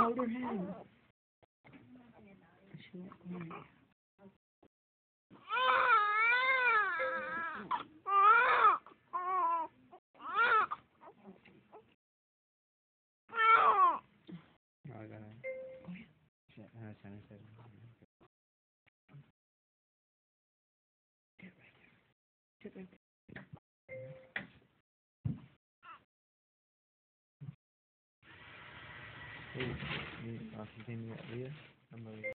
Hold her hand. She won't want it. Get right there. Get right there. Please, you are continuing at the end.